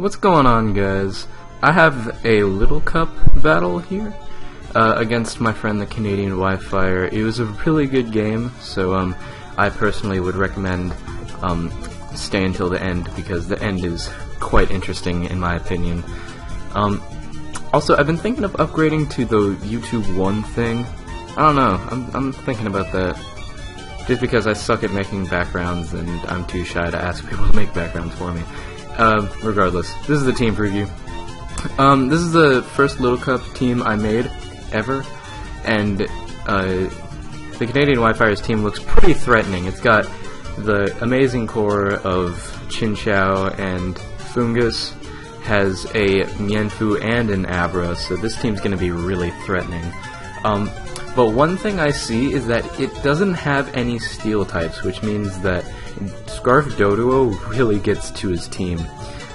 what's going on guys? I have a little cup battle here uh, against my friend the Canadian Wi-Fi. It was a really good game, so um, I personally would recommend um, stay until the end because the end is quite interesting in my opinion. Um, also, I've been thinking of upgrading to the YouTube One thing. I don't know. I'm I'm thinking about that. Just because I suck at making backgrounds and I'm too shy to ask people to make backgrounds for me. Uh, regardless, this is the team preview. Um, this is the first Little Cup team I made ever, and uh, the Canadian Wi-Fi's team looks pretty threatening. It's got the amazing core of Chinchou and Foongus, has a Mienfoo and an Abra, so this team's going to be really threatening. Um, but one thing I see is that it doesn't have any steel types, which means that Scarf Doduo really gets to his team.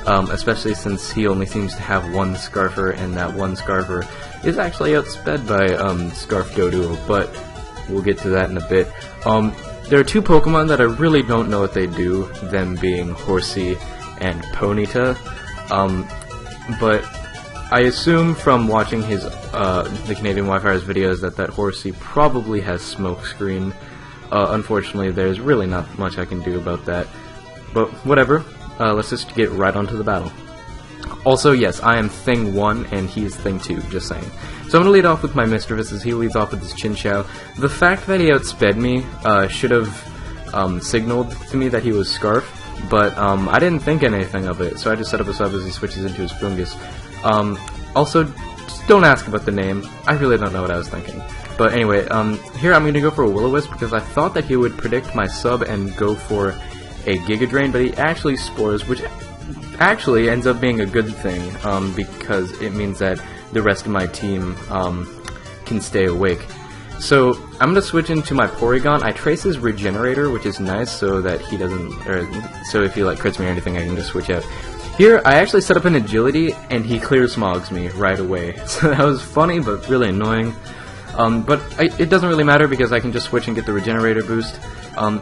Um, especially since he only seems to have one Scarfer, and that one Scarfer is actually outsped by um, Scarf Doduo, but we'll get to that in a bit. Um, there are two Pokemon that I really don't know what they do, them being Horsea and Ponyta, um, but I assume from watching his uh, the Canadian Wi-Fi's videos that that Horsea probably has smokescreen. Uh, unfortunately, there's really not much I can do about that. But whatever, uh, let's just get right onto the battle. Also, yes, I am Thing 1 and he is Thing 2, just saying. So I'm to lead off with my Misdreavus as he leads off with his Chinchou. The fact that he outsped me uh, should have um, signaled to me that he was Scarf, but um, I didn't think anything of it, so I just set up a sub as he switches into his Foongus. Um, also, don't ask about the name. I really don't know what I was thinking. But anyway, um, here I'm going to go for a Will-O-Wisp because I thought that he would predict my sub and go for a Giga Drain, but he actually spores, which actually ends up being a good thing um, because it means that the rest of my team um, can stay awake. So I'm gonna switch into my Porygon. I trace his Regenerator, which is nice, so that he doesn't, or so if he like crits me or anything, I can just switch out. Here, I actually set up an Agility, and he clear smogs me right away. So that was funny, but really annoying. Um, but I, it doesn't really matter because I can just switch and get the Regenerator boost. Um,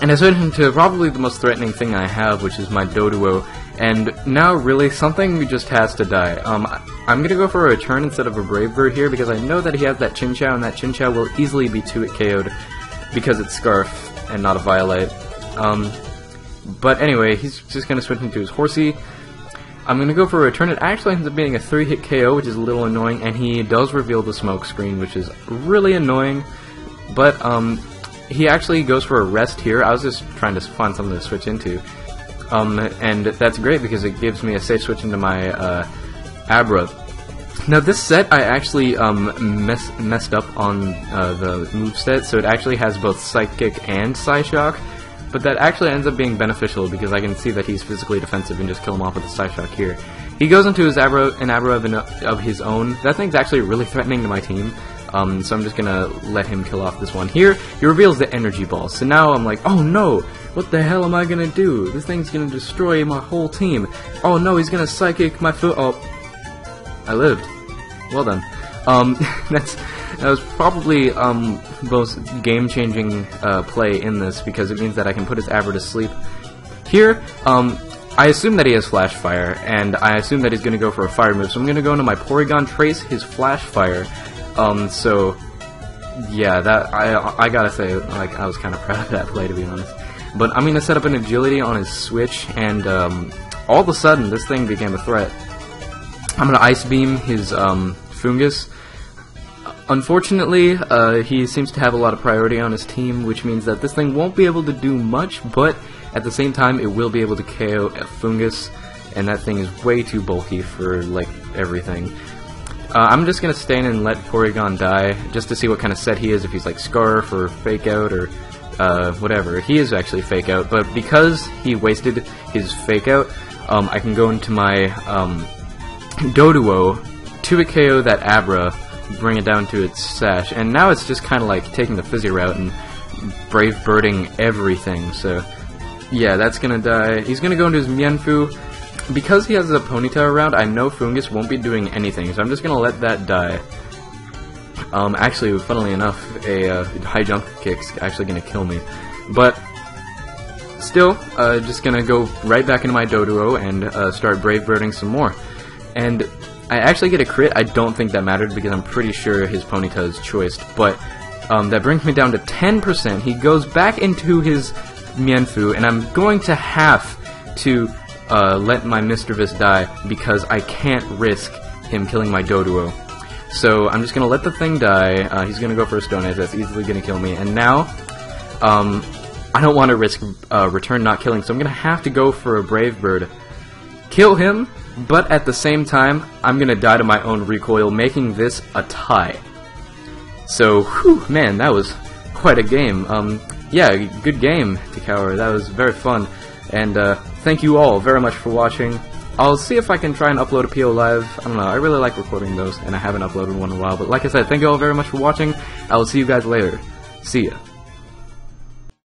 and I switch into probably the most threatening thing I have, which is my Doduo. And now, really, something just has to die. Um, I'm gonna go for a return instead of a Brave Bird here because I know that he has that Chinchou, and that Chinchou will easily be 2-hit KO'd because it's Scarf and not Eviolite. Um, but anyway, he's just gonna switch into his Horsea. I'm gonna go for a return. It actually ends up being a 3-hit KO, which is a little annoying, and he does reveal the smoke screen, which is really annoying. But um, he actually goes for a rest here. I was just trying to find something to switch into. Um, and that's great because it gives me a safe switch into my uh, Abra. Now this set I actually um, mess messed up on uh, the move set, so it actually has both Psychic and Psyshock, but that actually ends up being beneficial because I can see that he's physically defensive and just kill him off with a Psyshock here. He goes into his Abra, an Abra of, an, of his own. That thing's actually really threatening to my team. Um, so I'm just gonna let him kill off this one. Here, he reveals the energy ball. So now I'm like, oh no, what the hell am I gonna do? This thing's gonna destroy my whole team. Oh no, he's gonna psychic my foot. Oh, I lived. Well done. Um, that's that was probably um most game-changing uh, play in this because it means that I can put his Abra to sleep. Here, um, I assume that he has Flash Fire, and I assume that he's going to go for a Fire move, so I'm going to go into my Porygon, trace his Flash Fire, um, so, yeah, that, I, I gotta say, like, I was kind of proud of that play, to be honest. But I'm gonna set up an agility on his switch, and, um, all of a sudden, this thing became a threat. I'm gonna Ice Beam his, um, Foongus. Unfortunately, uh, he seems to have a lot of priority on his team, which means that this thing won't be able to do much, but at the same time, it will be able to KO a Foongus, and that thing is way too bulky for, like, everything. Uh, I'm just gonna stay in and let Porygon die, just to see what kind of set he is, if he's like Scarf or Fake Out or uh, whatever. He is actually Fake Out, but because he wasted his Fake Out, um, I can go into my um, Doduo, 2-hit KO that Abra, bring it down to its sash, and now it's just kind of like taking the Fizzy route and Brave Birding everything, so yeah, that's gonna die. He's gonna go into his Mienfoo, because he has a Ponyta around, I know Foongus won't be doing anything, so I'm just gonna let that die. Um, actually, funnily enough, a uh, high jump kick's actually gonna kill me. But, still, uh, just gonna go right back into my Doduo and uh, start brave birding some more. And I actually get a crit. I don't think that mattered because I'm pretty sure his Ponyta is choiced, but um, that brings me down to 10%. He goes back into his Mienfoo, and I'm going to have to uh, let my Misdreavus die because I can't risk him killing my Doduo. So I'm just going to let the thing die. Uh, he's going to go for a Stone Edge. That's easily going to kill me. And now, um, I don't want to risk uh, return not killing, so I'm going to have to go for a Brave Bird. Kill him, but at the same time, I'm going to die to my own recoil, making this a tie. So, whew, man, that was quite a game. Um, yeah, good game, Tikawa. That was very fun. And uh, thank you all very much for watching. I'll see if I can try and upload a PO Live. I don't know, I really like recording those, and I haven't uploaded one in a while. But like I said, thank you all very much for watching. I will see you guys later. See ya.